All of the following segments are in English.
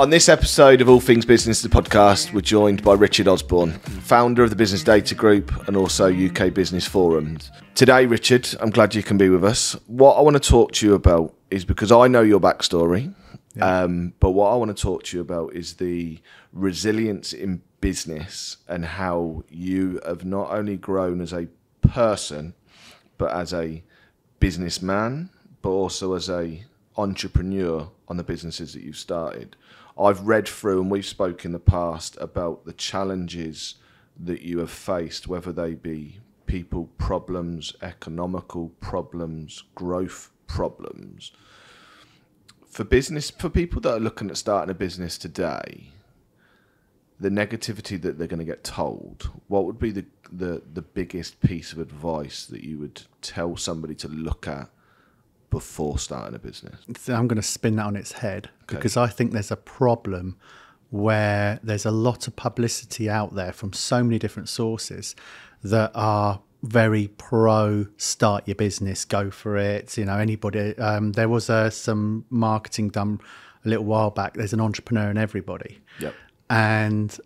On this episode of All Things Business, the podcast, we're joined by Richard Osborne, founder of the Business Data Group and also UK Business Forums. Today, Richard, I'm glad you can be with us. What I want to talk to you about is because I know your backstory, yeah. um, but what I want to talk to you about is the resilience in business and how you have not only grown as a person, but as a businessman, but also as a entrepreneur on the businesses that you've started. I've read through and we've spoken in the past about the challenges that you have faced, whether they be people problems, economical problems, growth problems. For business, for people that are looking at starting a business today, the negativity that they're going to get told, what would be the, the, the biggest piece of advice that you would tell somebody to look at before starting a business? I'm going to spin that on its head okay. because I think there's a problem where there's a lot of publicity out there from so many different sources that are very pro start your business, go for it. You know, anybody. Um, there was uh, some marketing done a little while back. There's an entrepreneur in everybody. Yep. And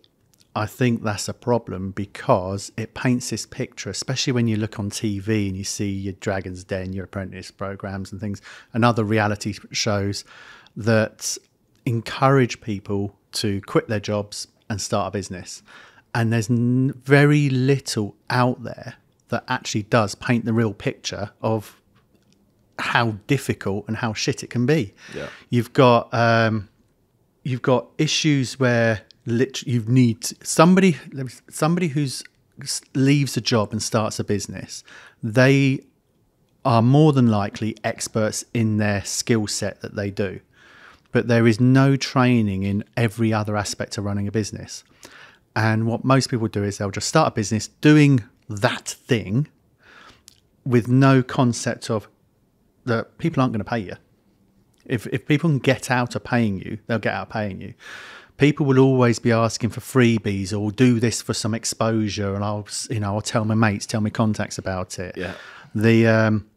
I think that's a problem because it paints this picture, especially when you look on TV and you see your Dragon's Den, your apprentice programs and things, and other reality shows that encourage people to quit their jobs and start a business. And there's n- very little out there that actually does paint the real picture of how difficult and how shit it can be. Yeah. You've got um, you've got issues where literally you need somebody somebody who's leaves a job and starts a business they are more than likely experts in their skill set that they do. But there is no training in every other aspect of running a business. And what most people do is they'll just start a business doing that thing with no concept of that people aren't going to pay you. If if people can get out of paying you they'll get out of paying you people will always be asking for freebies or do this for some exposure and I'll you know I'll tell my mates tell my contacts about it. Yeah. The um,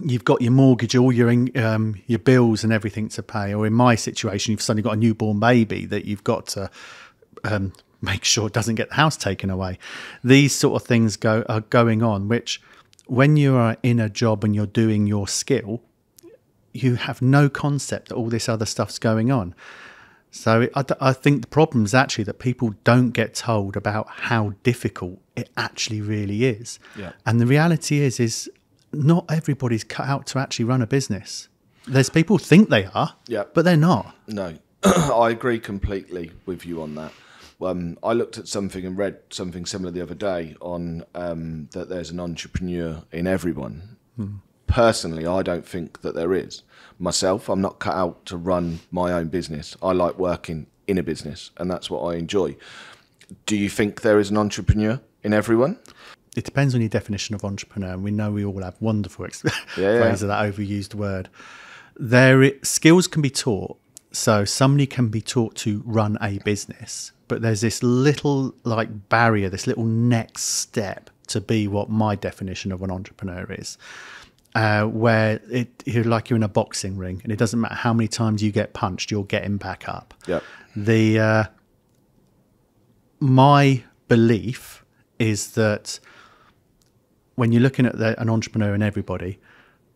you've got your mortgage all your um, your bills and everything to pay or in my situation you've suddenly got a newborn baby that you've got to um, make sure it doesn't get the house taken away. These sort of things go are going on which when you are in a job and you're doing your skill you have no concept that all this other stuff's going on so I, I think the problem is actually that people don't get told about how difficult it actually really is. Yeah. And the reality is, is not everybody's cut out to actually run a business. There's people think they are, yeah. but they're not. No, I agree completely with you on that. Um, I looked at something and read something similar the other day on um, that there's an entrepreneur in everyone. Hmm. Personally, I don't think that there is myself. I'm not cut out to run my own business. I like working in a business, and that's what I enjoy. Do you think there is an entrepreneur in everyone? It depends on your definition of entrepreneur, and we know we all have wonderful yeah, phrases yeah. of that overused word. There, it, skills can be taught. So somebody can be taught to run a business, but there's this little like barrier, this little next step to be what my definition of an entrepreneur is uh, where it you're like you're in a boxing ring, and it doesn't matter how many times you get punched, you're getting back up. Yeah. The uh, my belief is that when you're looking at the, an entrepreneur and everybody,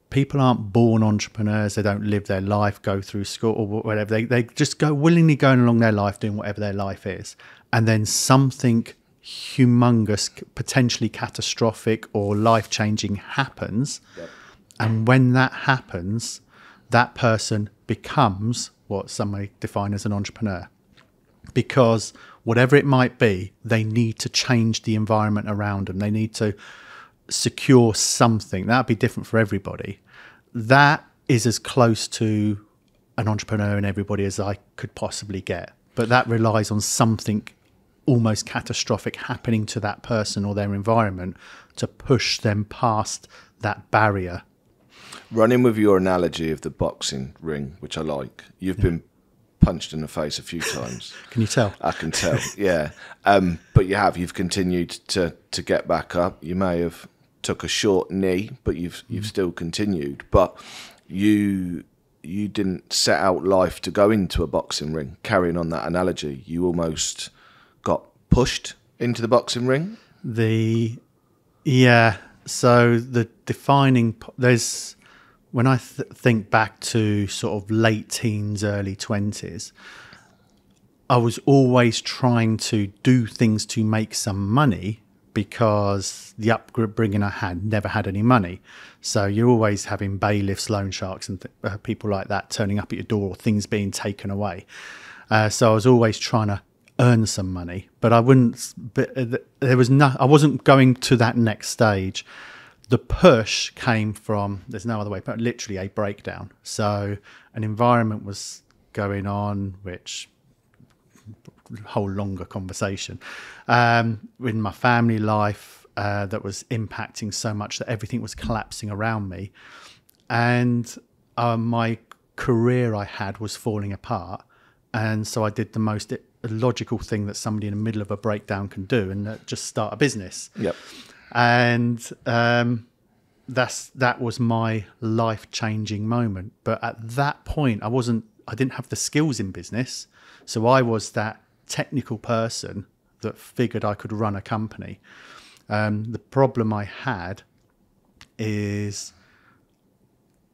people aren't born entrepreneurs. They don't live their life, go through school or whatever. They they just go willingly going along their life, doing whatever their life is, and then something humongous, potentially catastrophic or life changing happens. Yep and when that happens, that person becomes what some may define as an entrepreneur. Because whatever it might be, they need to change the environment around them. They need to secure something. That'd be different for everybody. That is as close to an entrepreneur and everybody as I could possibly get. But that relies on something almost catastrophic happening to that person or their environment to push them past that barrier running with your analogy of the boxing ring, which I like, you've yeah. been punched in the face a few times. can you tell? I can tell. yeah, um, but you have. You've continued to to get back up. You may have took a short knee, but you've you've mm. still continued. But you you didn't set out life to go into a boxing ring. Carrying on that analogy, you almost got pushed into the boxing ring. The yeah, so the defining there's when I th- think back to sort of late teens, early twenties, I was always trying to do things to make some money because the upbringing I had never had any money. So you're always having bailiffs, loan sharks, and th- uh, people like that turning up at your door, or things being taken away. Uh, so I was always trying to earn some money, but I wouldn't. But uh, there was no. I wasn't going to that next stage. The push came from. There's no other way, but literally a breakdown. So an environment was going on which whole longer conversation um, in my family life uh, that was impacting so much that everything was collapsing around me, and uh, my career I had was falling apart, and so I did the most logical thing that somebody in the middle of a breakdown can do, and uh, just start a business. Yep. And um, that's that was my life changing moment. But at that point, I wasn't. I didn't have the skills in business, so I was that technical person that figured I could run a company. Um, the problem I had is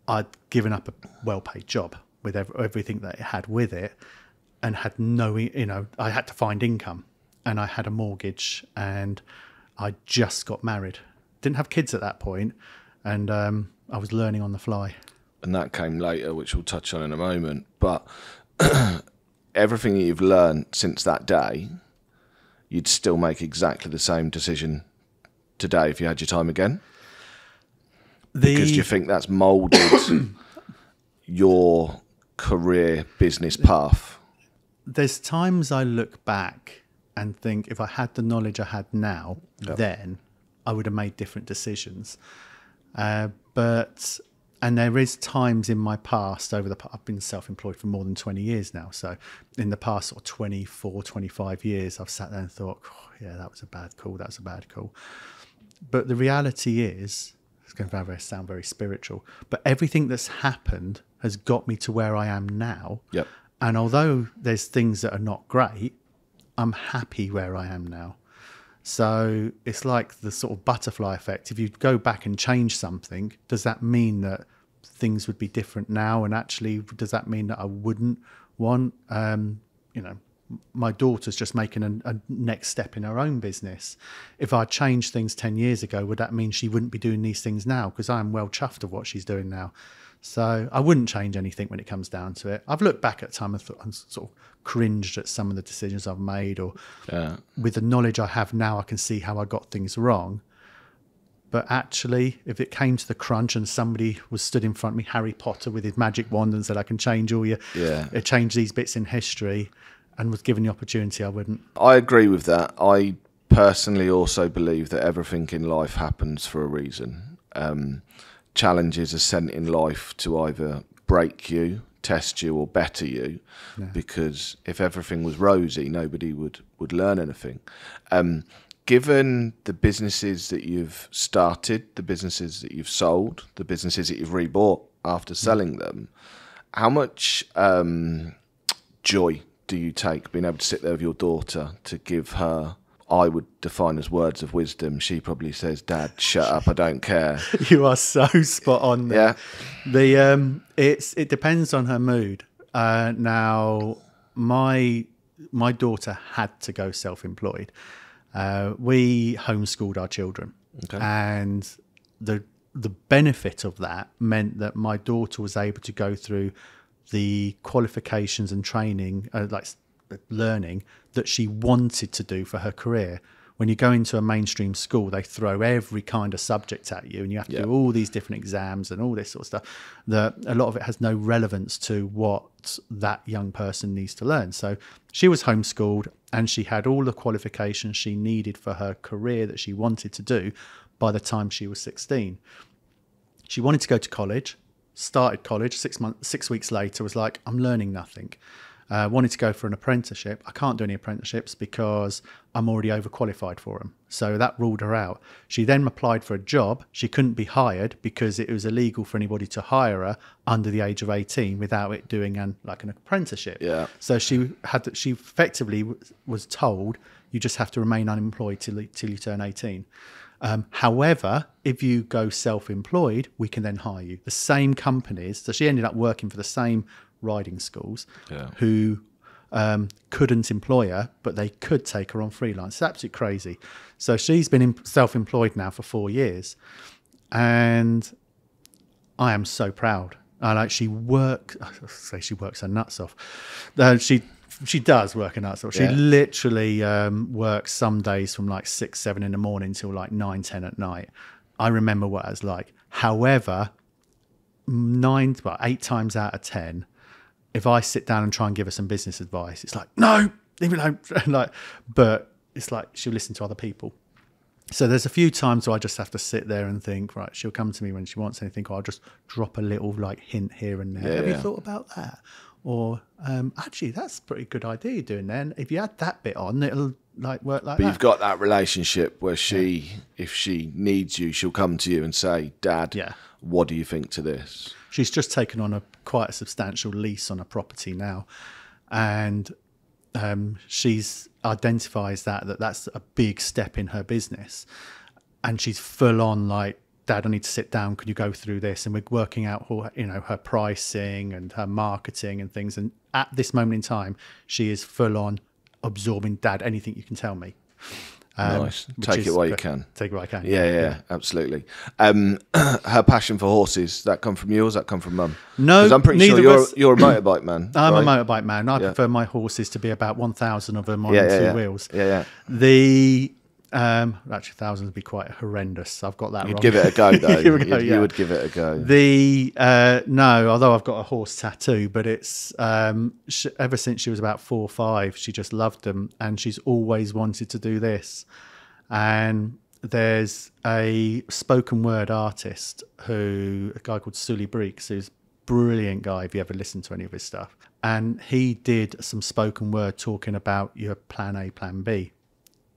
I'd given up a well-paid job with ev- everything that it had with it, and had no, you know, I had to find income, and I had a mortgage, and I just got married. Didn't have kids at that point, and um, I was learning on the fly. and that came later, which we'll touch on in a moment. But everything that you've learned since that day, you'd still make exactly the same decision today if you had your time again. The, Because you think that's moulded your career business path? there's times I look back and think if I had the knowledge I had now, then I would have made different decisions. Uh, but and there is times in my past over the I've been self-employed for more than 20 years now so in the past sort of 24 25 years I've sat there and thought oh, yeah that was a bad call that was a bad call but the reality is it's going to sound very spiritual but everything that's happened has got me to where I am now Yep. and although there's things that are not great, I'm happy where I am now. So it's like the sort of butterfly effect. If you go back and change something, does that mean that things would be different now? And actually, does that mean that I wouldn't want, um, you know, my daughter's just making a, a next step in her own business. If I changed things 10 years ago, would that mean she wouldn't be doing these things now? Because I'm well chuffed of what she's doing now. So I wouldn't change anything when it comes down to it. I've looked back at time and, thought, and sort of cringed at some of the decisions I've made, or Yeah. with the knowledge I have now, I can see how I got things wrong. But actually, if it came to the crunch and somebody was stood in front of me, Harry Potter with his magic wand, and said, "I can change all your, Yeah. uh, change these bits in history," and was given the opportunity, I wouldn't. I agree with that. I personally also believe that everything in life happens for a reason. Um, challenges are sent in life to either break you, test you, or better you. Because if everything was rosy, nobody would would learn anything. Um, given the businesses that you've started, the businesses that you've sold, the businesses that you've rebought after selling them, how much um, joy do you take being able to sit there with your daughter to give her I would define as words of wisdom. She probably says, "Dad, shut up. I don't care." you are so spot on there. Yeah. The um, it's it depends on her mood. Uh, now, my my daughter had to go self-employed. Uh, we homeschooled our children, and the the benefit of that meant that my daughter was able to go through the qualifications and training, uh, like learning that she wanted to do for her career. When you go into a mainstream school, they throw every kind of subject at you, and you have to Yeah. do all these different exams and all this sort of stuff. That a lot of it has no relevance to what that young person needs to learn. So she was homeschooled, and she had all the qualifications she needed for her career that she wanted to do by the time she was 16 she wanted to go to college started college six months six weeks later was like i'm learning nothing Uh, wanted to go for an apprenticeship. I can't do any apprenticeships because I'm already overqualified for them. So that ruled her out. She then applied for a job. She couldn't be hired because it was illegal for anybody to hire her under the age of 18 without it doing an like an apprenticeship. Yeah. So she had to, she effectively was told you just have to remain unemployed till you- till you turn 18. Um, however, if you go self-employed, we can then hire you. The same companies. So she ended up working for the same riding schools Yeah. who um, couldn't employ her, but they could take her on freelance. It's absolutely crazy. So she's been self-employed now for four years, and I am so proud. I like she works. I say she works her nuts off. Uh, she she does work her nuts off. She Yeah. literally um, works some days from like six seven in the morning till like nine ten at night. I remember what it was like. However, nine well eight times out of ten, if I sit down and try and give her some business advice, it's like no, leave it alone. like, but it's like she'll listen to other people. So there's a few times where I just have to sit there and think, right, she'll come to me when she wants anything, or I'll just drop a little like hint here and there. Yeah, Have yeah. you thought about that? Or um, actually, that's a pretty good idea you're doing then. If you add that bit on, it'll like work like But that. you've got that relationship where she, if she needs you, she'll come to you and say, "Dad, Yeah. what do you think to this?" She's just taken on a quite a substantial lease on a property now, and um, she's identifies that that that's a big step in her business, and she's full on like, Dad, I need to sit down. Could you go through this? And we're working out, her, you know, her pricing and her marketing and things. And at this moment in time, she is full on absorbing, Dad, anything you can tell me. Um, nice. Take it while you can. Take it while I can. Yeah, yeah, absolutely. Um, her passion for horses that come from you, or does that come from mum? No, I'm pretty sure you're you're a motorbike man. I'm right? a motorbike man. I prefer my horses to be about 1,000 of them on Yeah, yeah, two yeah. wheels. Yeah, yeah. The um, actually thousands would be quite horrendous. I've got that You'd wrong. give it a go though. A go, you, yeah. you would give it a go. The uh, no, although I've got a horse tattoo, but it's um, sh- ever since she was about four or five, she just loved them, and she's always wanted to do this. And there's a spoken word artist who a guy called Suli Breaks, who's a brilliant guy. If you ever listen to any of his stuff, and he did some spoken word talking about your plan A, plan B,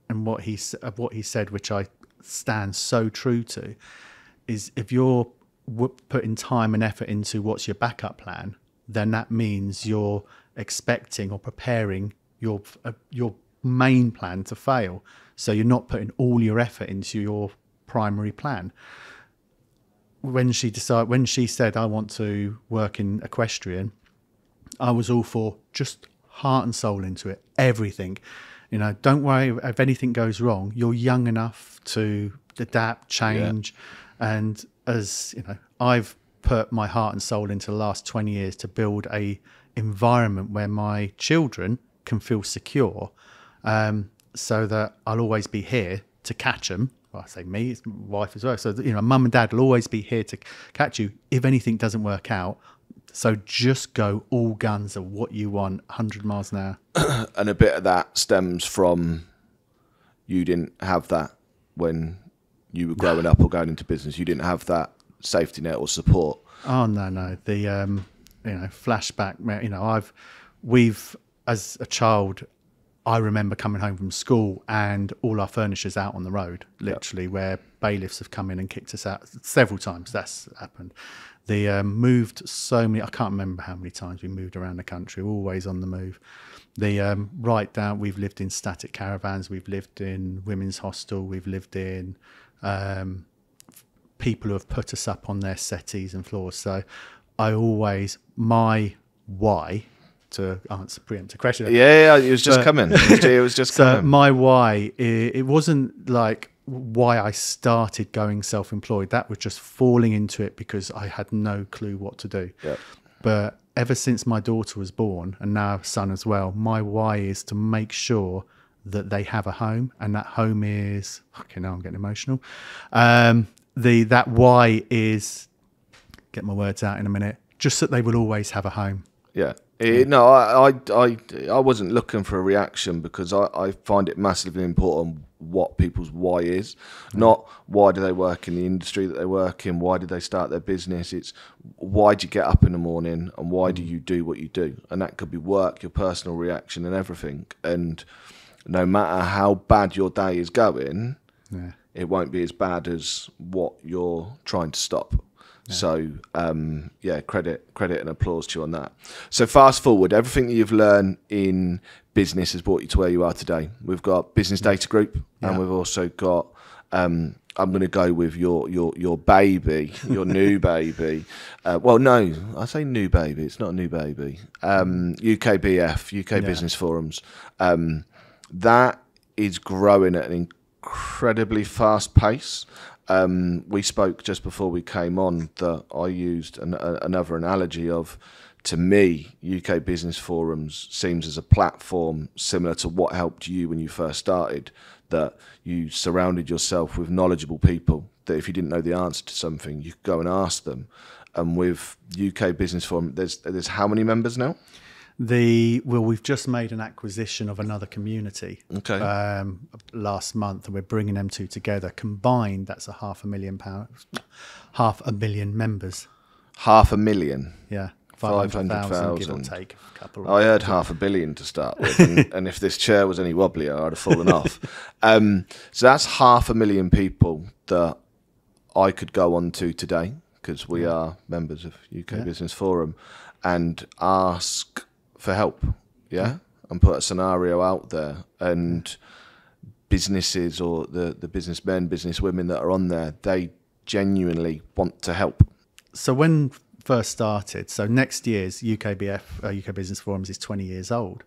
and what he of what he said, which I stand so true to, is if you're putting time and effort into what's your backup plan, then that means you're expecting or preparing your uh, your main plan to fail. So you're not putting all your effort into your primary plan. When she decided, when she said, "I want to work in equestrian," I was all for just heart and soul into it, everything. You know, don't worry if anything goes wrong. You're young enough to adapt, change, and as you know, I've put my heart and soul into the last 20 years to build a environment where my children can feel secure, um, so that I'll always be here to catch them. Well, I say me, it's my wife as well. So you know, mum and dad will always be here to catch you if anything doesn't work out. So just go all guns at what you want, 100 miles an hour. and a bit of that stems from you didn't have that when you were growing up or going into business. You didn't have that safety net or support. Oh no, no. The um, you know, flashback. You know, I've we've as a child, I remember coming home from school and all our furniture's out on the road, literally, where bailiffs have come in and kicked us out several times. That's happened. The um, moved so many. I can't remember how many times we moved around the country. Always on the move. The um, right down. We've lived in static caravans. We've lived in women's hostel. We've lived in um, people who have put us up on their settees and floors. So I always my why to answer preempt a question. Yeah, yeah, it was just coming. It was, it was just So coming. my why i- it wasn't like why I started going self-employed. That was just falling into it because I had no clue what to do. Yeah. But ever since my daughter was born and now son as well, my why is to make sure that they have a home and that home is okay now I'm getting emotional. Um the that why is get my words out in a minute, just that they will always have a home. Yeah. Eh, no, I, I, I, I wasn't looking for a reaction because I, I find it massively important what people's why is, not why do they work in the industry that they work in, why did they start their business. It's why do you get up in the morning and why do you do what you do, and that could be work, your personal reaction, and everything. And no matter how bad your day is going, Yeah. it won't be as bad as what you're trying to stop. So um, yeah, credit credit and applause to you on that. So fast forward, everything that you've learned in business has brought you to where you are today. We've got business data group, and we've also got. Um, I'm going to go with your your your baby, your new baby. Uh, well, no, I say new baby. It's not a new baby. Um, UKBF, UK Yeah. Business Forums. Um, that is growing at an incredibly fast pace. Um, we spoke just before we came on that I used an, a, another analogy of, to me, UK Business Forums seems as a platform similar to what helped you when you first started. That you surrounded yourself with knowledgeable people. That if you didn't know the answer to something, you could go and ask them. And with UK Business Forum, there's there's how many members now? The well, we've just made an acquisition of another community Okay. um, last month, and we're bringing them two together. Combined, that's a half a million pounds, half a million members. Half a million. Yeah, five hundred thousand, give or take. A couple. I heard half a billion to start with, and, and if this chair was any wobblier, I'd have fallen off. Um, so that's half a million people that I could go on to today because we are members of UK Business Forum and ask for help. Yeah, and put a scenario out there and businesses or the the businessmen, businesswomen that are on there, they genuinely want to help. so when first started, so next year's UKBF, uh, UK Business Forums is 20 years old,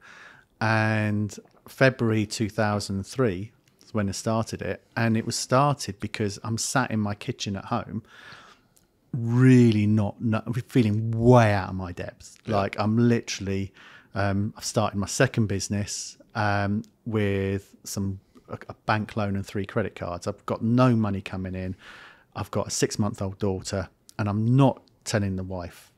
and February 2003 is when I started it, and it was started because I'm sat in my kitchen at home, really not, not feeling way out of my depth. Like I'm literally, um, I've started my second business um, with some a, a bank loan and three credit cards. I've got no money coming in. I've got a six month old daughter, and I'm not telling the wife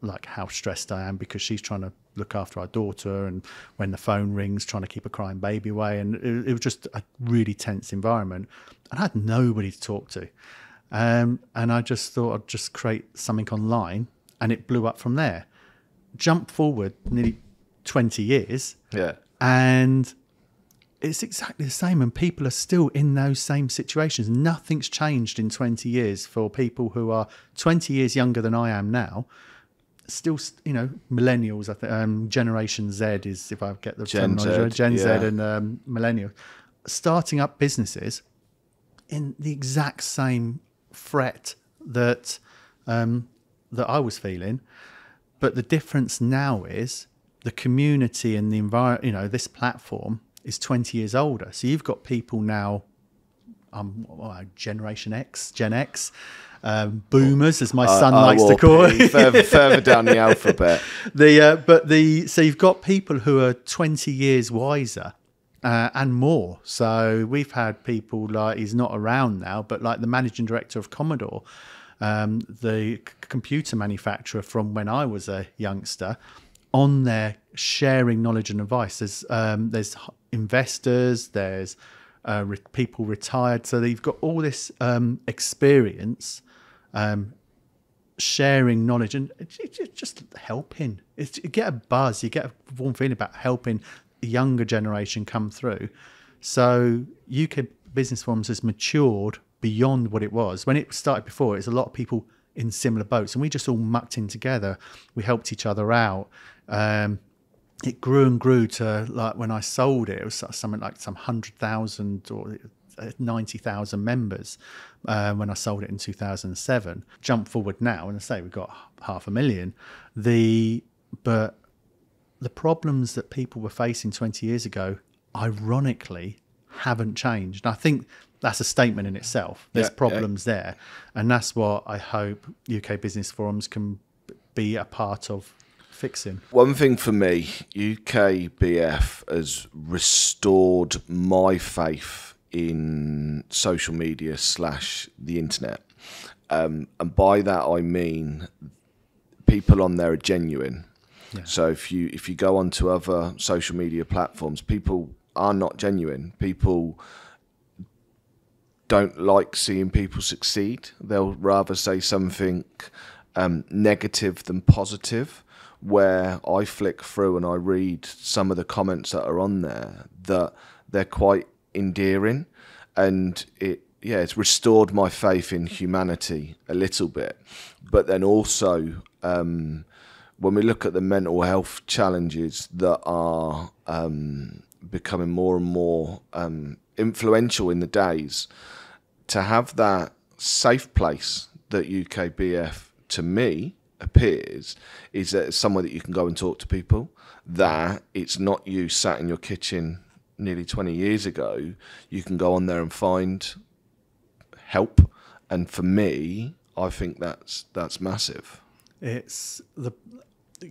like how stressed I am because she's trying to look after our daughter, and when the phone rings, trying to keep a crying baby away, and it, it was just a really tense environment. And I had nobody to talk to, um, and I just thought I'd just create something online, and it blew up from there. Jump forward nearly twenty years, Yeah. and it's exactly the same and people are still in those same situations nothing's changed in 20 years for people who are 20 years younger than i am now still you know millennials i think um, generation z is if i get the Gen terminology Z, gen z and um, millennials starting up businesses in the exact same fret that um, that i was feeling but the difference now is the community and the environment, you know, this platform is 20 years older. So you've got people now, um, what, Generation X, Gen X, um, boomers, as my son likes to call it. further, further down the alphabet. the uh, but the so you've got people who are 20 years wiser uh, and more. So we've had people like he's not around now but like the managing director of commodore um, the c- computer manufacturer from when i was a youngster on there sharing knowledge and advice. There's um, there's investors there's uh, re- people retired. So they've got all this um, experience um, sharing knowledge and just helping. It's, you get a buzz, you get a warm feeling about helping younger generation come through. So UK Business Forums has matured beyond what it was. When it started before, it's a lot of people in similar boats and we just all mucked in together. We helped each other out. Um, it grew and grew to like when I sold it, it was something like some hundred thousand or ninety thousand members uh, when I sold it in two thousand and seven. Jump forward now, and I say we've got half a million. The but the problems that people were facing twenty years ago, ironically, haven't changed. And I think that's a statement in itself. There's Yeah, yeah. problems there, and that's what I hope UK Business Forums can be a part of fixing. One thing for me, UKBF has restored my faith in social media slash the internet. Um, and by that I mean people on there are genuine. So if you if you go onto other social media platforms, people are not genuine. People don't like seeing people succeed. They'll rather say something um, negative than positive. Where I flick through and I read some of the comments that are on there, that they're quite endearing, and it yeah, it's restored my faith in humanity a little bit. But then also, um, when we look at the mental health challenges that are um, becoming more and more um, influential in the days, to have that safe place that UKBF to me appears is that it's somewhere that you can go and talk to people. That it's not you sat in your kitchen nearly 20 years ago. You can go on there and find help. And for me, I think that's that's massive. It's the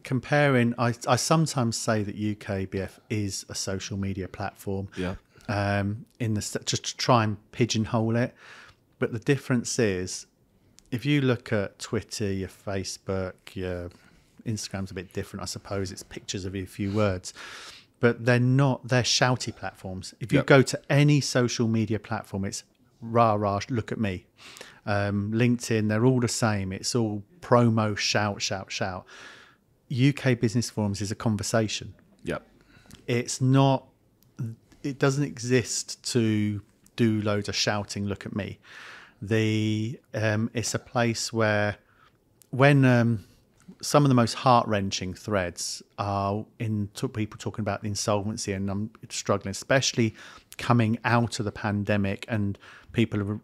comparing. I I sometimes say that UKBF is a social media platform. Yeah. Um, in the just to try and pigeonhole it, but the difference is, if you look at Twitter, your Facebook, your Instagram's a bit different, I suppose. It's pictures of a few words, but they're not. They're shouty platforms. If you Yep. go to any social media platform, it's rah rah. Look at me. Um, LinkedIn, they're all the same. It's all promo, shout, shout, shout. UK Business Forums is a conversation. Yep. It's not. It doesn't exist to do loads of shouting. Look at me. The um, it's a place where when um, some of the most heart wrenching threads are in people talking about the insolvency and I'm struggling, especially coming out of the pandemic and people are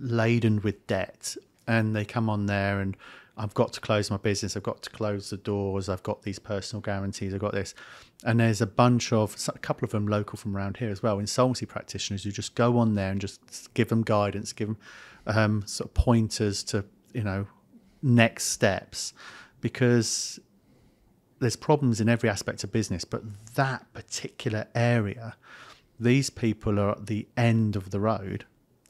laden with debt and they come on there and I've got to close my business, I've got to close the doors, I've got these personal guarantees, I've got this. And there's a bunch of, a couple of them local from around here as well, insolvency practitioners who just go on there and just give them guidance, give them um, sort of pointers to, you know, next steps because there's problems in every aspect of business, but that particular area, these people are at the end of the road,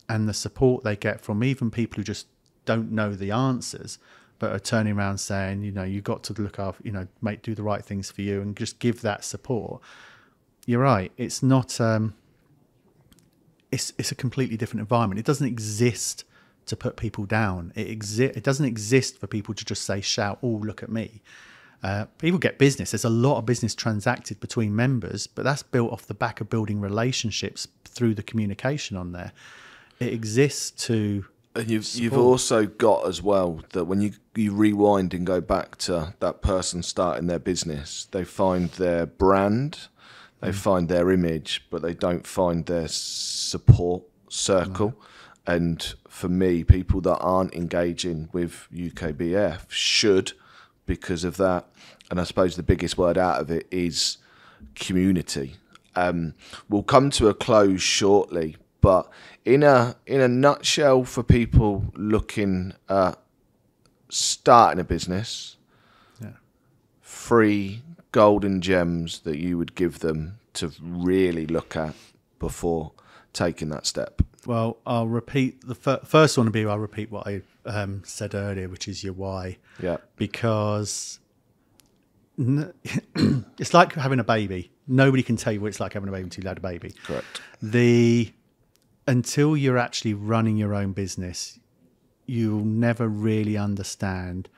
and the support they get from even people who just don't know the answers, but are turning around saying, you know, you got to look after, you know, make do the right things for you, and just give that support. You're right. It's not. Um, it's it's a completely different environment. It doesn't exist to put people down. It exi- It doesn't exist for people to just say, shout, "Oh, look at me." Uh, people get business. There's a lot of business transacted between members, but that's built off the back of building relationships through the communication on there. It exists to And you've you've also got as well that when you you rewind and go back to that person starting their business, they find their brand, they find their image, but they don't find their support circle. And for me, people that aren't engaging with UKBF should because of that. And I suppose the biggest word out of it is community. Um, we'll come to a close shortly, but in a in a nutshell, for people looking at starting a business, Yeah. three golden gems that you would give them to really look at before taking that step. Well, I'll repeat the fir- first one. Would be I'll repeat what I um, said earlier, which is your why, Yeah, because n- it's like having a baby. Nobody can tell you what it's like having a baby until you had a baby. correct. The until you're actually running your own business, you'll never really understand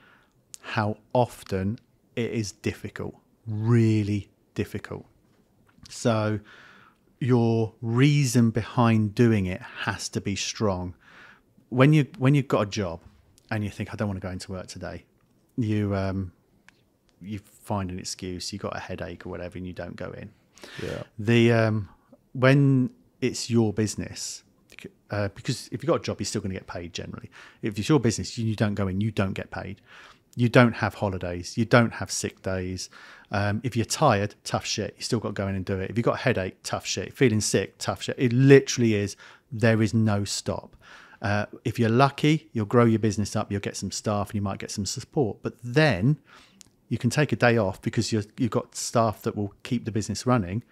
how often it is difficult, really difficult. So your reason behind doing it has to be strong. When you when you've got a job and you think I don't want to go into work today, you um, you find an excuse. You got a headache or whatever, and you don't go in Yeah, the um, when it's your business. Uh, because if you've got a job you're still going to get paid generally. If it's your business you don't go in you don't get paid. You don't have holidays you don't have sick days. Um, if you're tired tough shit you still got to go in and do it. If you've got a headache tough shit. Feeling sick tough shit. It literally is there is no stop. Uh, if you're lucky you'll grow your business up you'll get some staff and you might get some support. But then you can take a day off because you're, you've got staff that will keep the business running,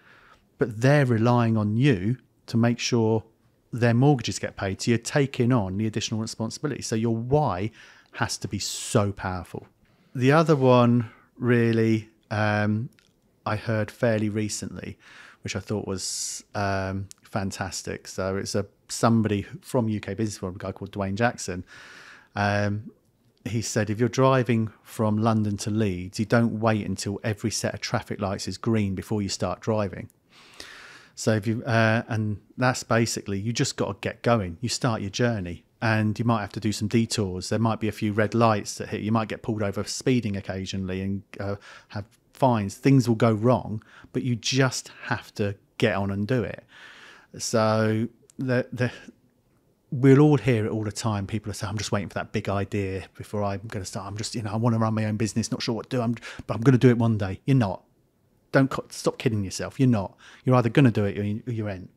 but they're relying on you to make sure their mortgages get paid. So you're taking on the additional responsibility. So your why has to be so powerful. The other one, really, um, I heard fairly recently, which I thought was um, fantastic. So it's a somebody from UK Business Forum, a guy called Dwayne Jackson. Um, he said, if you're driving from London to Leeds, you don't wait until every set of traffic lights is green before you start driving. So if you uh, and that's basically you just got to get going. You start your journey, and you might have to do some detours. There might be a few red lights that hit. You might get pulled over speeding occasionally and uh, have fines. Things will go wrong, but you just have to get on and do it. So the the we'll all hear it all the time. People are saying, "I'm just waiting for that big idea before I'm going to start." I'm just, you know, I want to run my own business, not sure what to do. I'm, but I'm going to do it one day. You're not. Don't stop kidding yourself. You're not. You're either going to do it or you- or you ain't.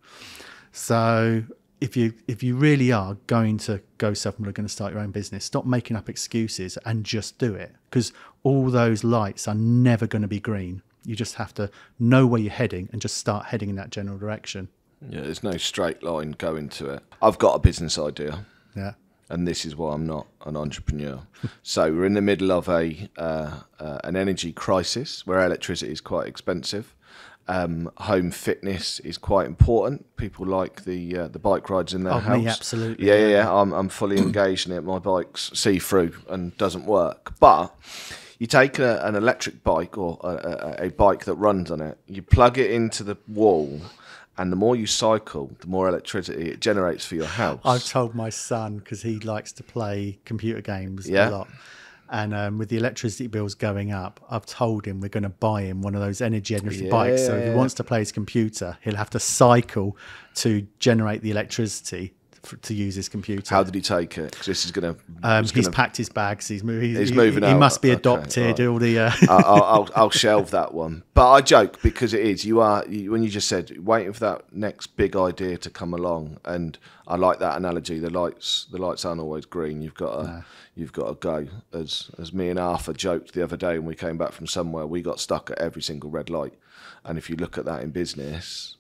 So if you if you really are going to go self-employed, going to start your own business, stop making up excuses and just do it. Because all those lights are never going to be green. You just have to know where you're heading and just start heading in that general direction. Yeah, there's no straight line going to it. I've got a business idea. Yeah. And this is why I'm not an entrepreneur. so we're in the middle of a uh, uh, an energy crisis where electricity is quite expensive. Um, home fitness is quite important. People like the uh, the bike rides in their Oh, house. me, absolutely, Yeah, yeah, yeah. I'm I'm fully engaged in it. My bike's see through and doesn't work. But you take a, an electric bike or a, a, a bike that runs on it. You plug it into the wall. And the more you cycle, the more electricity it generates for your house. I've told my son because he likes to play computer games Yeah. a lot. And um, with the electricity bills going up, I've told him we're going to buy him one of those energy energy bikes. So if he wants to play his computer, he'll have to cycle to generate the electricity for, to use his computer. How did he take it? 'Cause this is going to. um, he's packed his bags. He's, mo- he's, He's he, moving He out. must be Okay, adopted. right. All the uh, I'll, I'll, I'll shelve that one. But I joke because it is. You are you, when you just said waiting for that next big idea to come along, and I like that analogy. The lights, the lights aren't always green. You've got to, you've got to go. As as me and Arthur joked the other day when we came back from somewhere, we got stuck at every single red light. And if you look at that in business,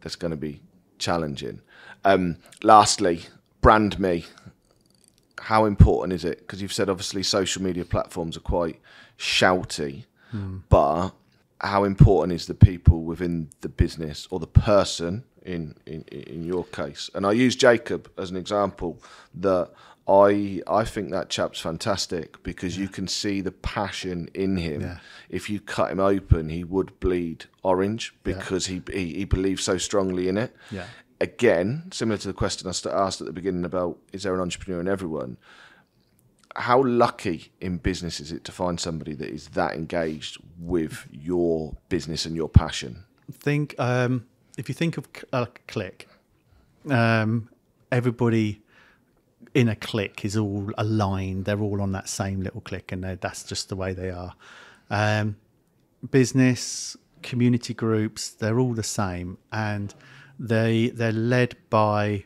that's going to be challenging. Um, lastly, brand me. How important is it? Because you've said obviously social media platforms are quite shouty, but how important is the people within the business or the person in, in in your case? And I use Jacob as an example that I I think that chap's fantastic because you can see the passion in him. Yeah. If you cut him open, he would bleed orange because he, he he believes so strongly in it Yeah. Again, similar to the question I asked at the beginning about is there an entrepreneur in everyone? How lucky in business is it to find somebody that is that engaged with your business and your passion? think um, if you think of a click, um, everybody in a click is all aligned. They're all on that same little click, and that's just the way they are. Um, business community groups, they're all the same, and they they're led by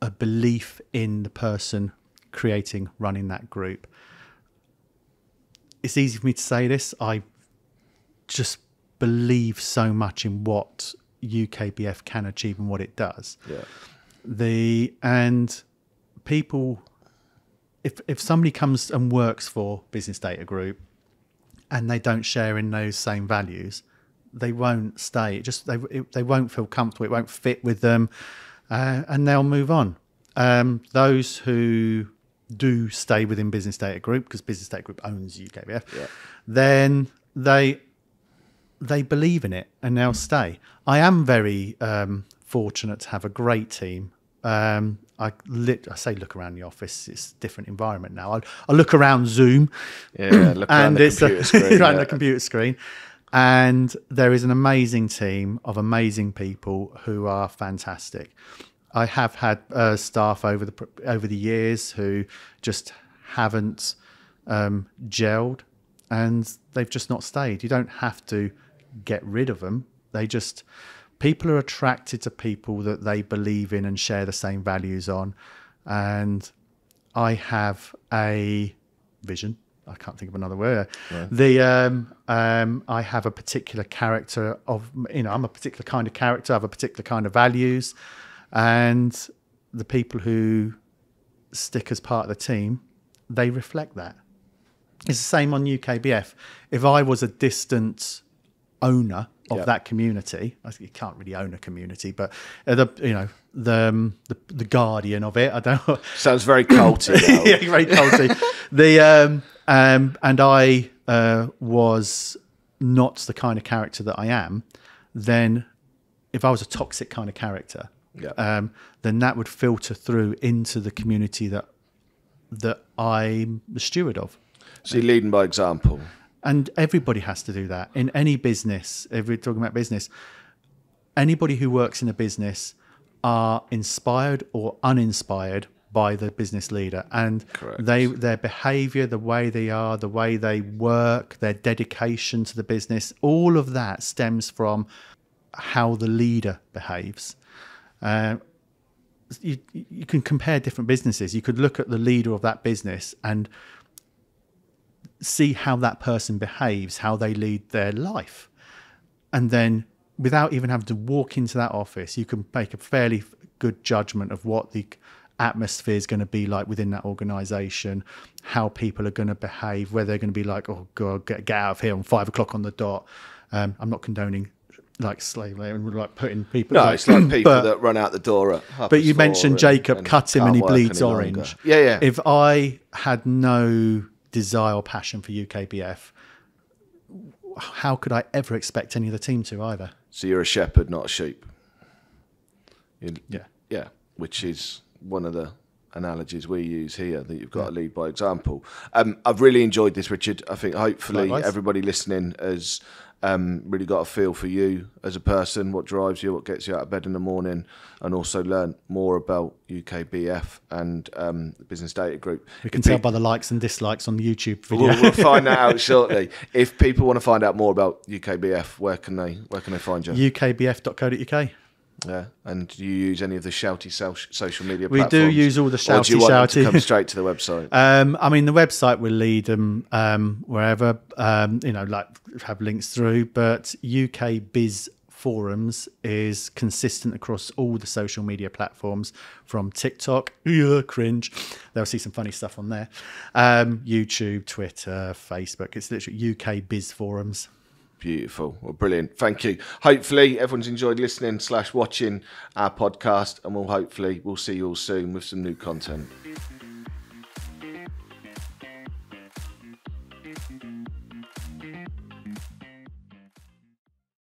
a belief in the person creating, running that group. It's easy for me to say this. I just believe so much in what UKBF can achieve and what it does. Yeah. The and people, if if somebody comes and works for Business Data Group, and they don't share in those same values, they won't stay. It just they it, they won't feel comfortable. It won't fit with them, uh, and they'll move on. Um, those who do stay within Business Data Group because Business Data Group owns UKBF, Yeah. then they they believe in it and they'll stay. I am very um, fortunate to have a great team. Um, I, lit, I say look around the office; it's a different environment now. I, I look around Zoom, Yeah, look around and the it's a- screen. around yeah. the computer screen, and there is an amazing team of amazing people who are fantastic. I have had uh, staff over the over the years who just haven't um, gelled, and they've just not stayed. You don't have to get rid of them. They just people are attracted to people that they believe in and share the same values on, and I have a vision. I can't think of another word. The um, um, I have a particular character of you know I'm a particular kind of character. I have a particular kind of values, and the people who stick as part of the team, they reflect that. It's the same on UKBF. If I was a distant owner of Yeah. that community, I think you can't really own a community, but uh, the you know the um, the, the guardian of it. I don't. know. Sounds very culty. yeah, very culty. the um, um, and I uh, was not the kind of character that I am. Then, if I was a toxic kind of character, Yeah. um, then that would filter through into the community that that I'm the steward of. So you're leading by example. And everybody has to do that in any business. If we're talking about business, anybody who works in a business are inspired or uninspired by the business leader, and Correct. they their behaviour, the way they are, the way they work, their dedication to the business, all of that stems from how the leader behaves. Uh, you, you can compare different businesses. You could look at the leader of that business and see how that person behaves, how they lead their life. And then without even having to walk into that office, you can make a fairly good judgment of what the atmosphere is going to be like within that organization, how people are going to behave, whether they're going to be like, oh, God, get, get out of here on five o'clock on the dot. Um, I'm not condoning like slave labor and like putting people. No, it's like people but- that run out the door at but you mentioned Jacob and cut him and he bleeds longer. orange. Yeah, yeah. If I had no desire or passion for UKBF, how could I ever expect any of the team to either? so you're a shepherd, not a sheep. You- Yeah. Yeah, which is one of the analogies we use here that you've got to lead by example. Um, I've really enjoyed this, Richard. I think hopefully Likewise. everybody listening has um, really got a feel for you as a person, what drives you, what gets you out of bed in the morning, and also learn more about UKBF and um, the Business Data Group. We can If tell pe- by the likes and dislikes on the YouTube video. We'll, we'll find that out shortly. If people want to find out more about UKBF, where can they where can they find you? UKBF.co.uk. Yeah, and do you use any of the shouty social media? We do use all the Or do you shouty, them to shouty. come straight to the website? Um, I mean, the website will lead them um, wherever, um, you know, like have links through, but UK Biz Forums is consistent across all the social media platforms from TikTok, yeah, cringe. They'll see some funny stuff on there. Um, YouTube, Twitter, Facebook. It's literally UK Biz Forums. Beautiful. Well, brilliant. Thank you. Hopefully, everyone's enjoyed listening slash watching our podcast, and we'll hopefully we'll see you all soon with some new content.